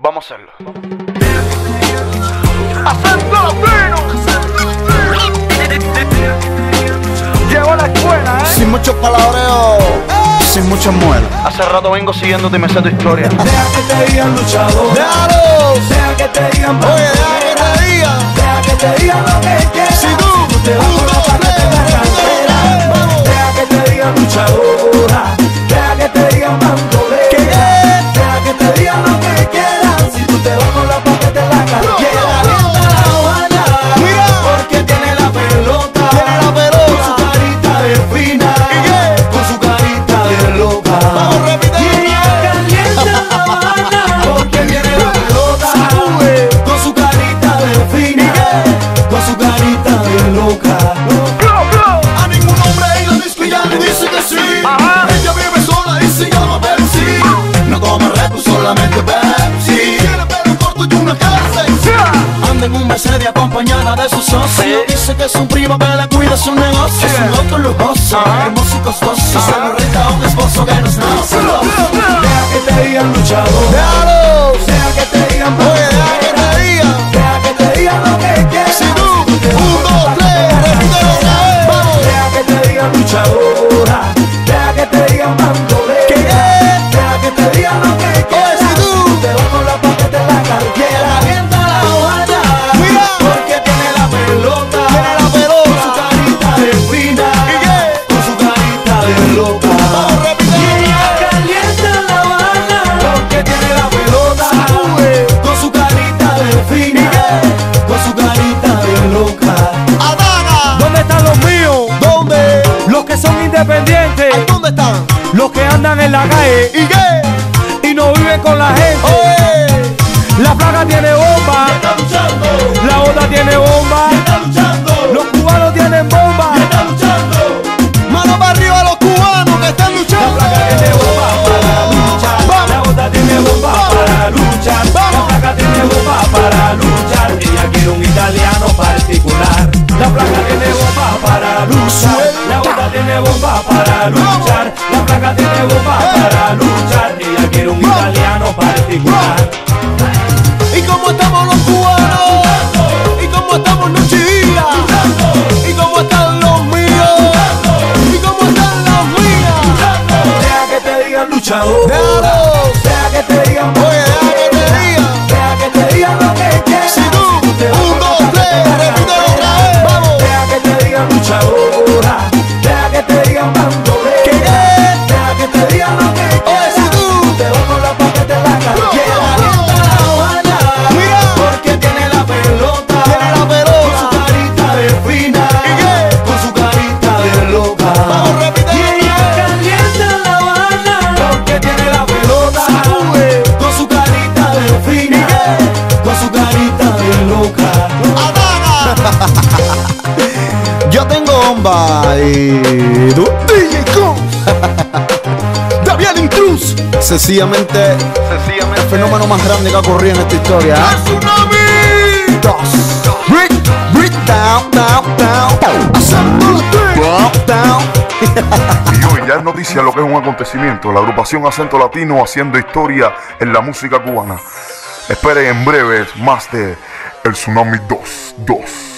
Vamos a hacerlo. A la escuela, ¿eh? Sin mucho palabreo, sin mucha muela. Hace rato vengo siguiéndote y me sé tu historia. Deja que te digan luchador. ¡Déjalo! Deja que te digan Oye, deja que te diga. Deja que te digan lo que quieras. Si tú, te vas con la cartera. Deja que te digan luchadora. Mercedes acompañada de su socio. Dice que es un primo que le cuida su negocio. Es un auto lujoso, hermoso y costoso. Se lo renta a un esposo que no es nada. Deja que te digan luchador. Andan en la calle ¿Y qué? y no viven con la gente. Oye. La placa tiene bomba, la la placa tiene bomba para luchar. Ella quiere un italiano particular. ¿Y cómo estamos los cubanos? ¿Y cómo estamos Nochivila? ¿Y cómo están los míos? ¿Y cómo están las mías? Deja que te digan luchador. Deja que te digan Oye, deja que te diga. Deja que te digan lo que quieras. Si tú, DJ con David Intrus. Sencillamente Sencillamente. el fenómeno más grande que ha ocurrido en esta historia. ¿eh? ¡Tsunami! Dos. Brick, brick, down, down, down. Haciendo down, down. Y hoy ya es noticia lo que es un acontecimiento. La agrupación Acento Latino haciendo historia en la música cubana. Esperen en breve más de El Tsunami 2. 2.